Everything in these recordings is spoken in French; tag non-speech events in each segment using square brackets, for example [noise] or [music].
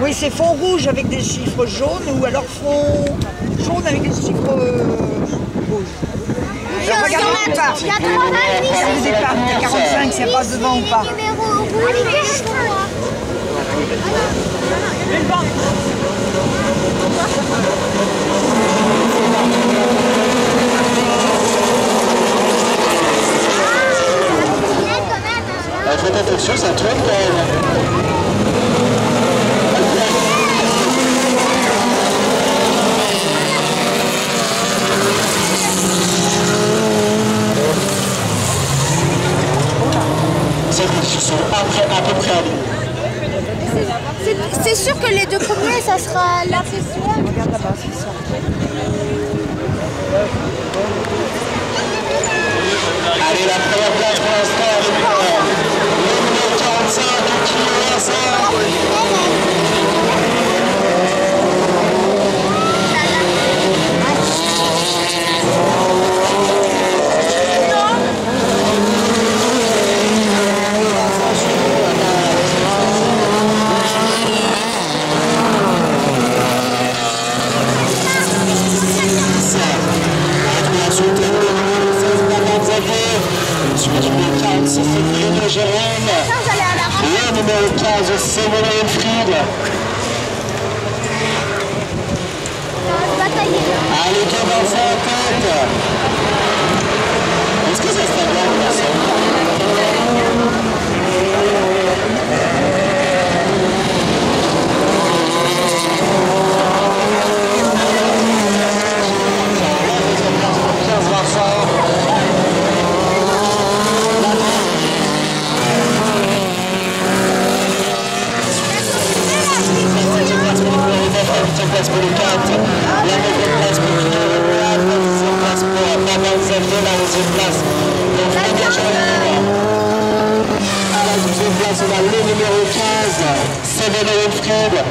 Oui, c'est fond rouge avec des chiffres jaunes ou alors fond jaune avec des chiffres euh, rouges. Alors, regardez le départ. Regardez le départ, il y a 45, si elle passe devant ou pas. Euh, faites attention, ça tourne quand même. Ils sont à peu, à peu près à nous. C'est- sûr que les deux premiers, ça sera la Regarde là-bas, c'est ça. Allez, la première place 15, Céline Jérôme. Le numéro 15, Allez, qui avance en tête Est-ce que ça se bien? Nathan Xavier, la onzième place Fabien Jérôme. À la douzième place, on a le numéro 15, Sévélo Wilfried.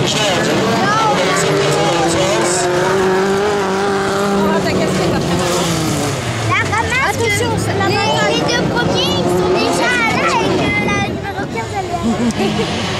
Attention, les, les deux premiers ils sont déjà là et que la numéro 15 elle est [laughs]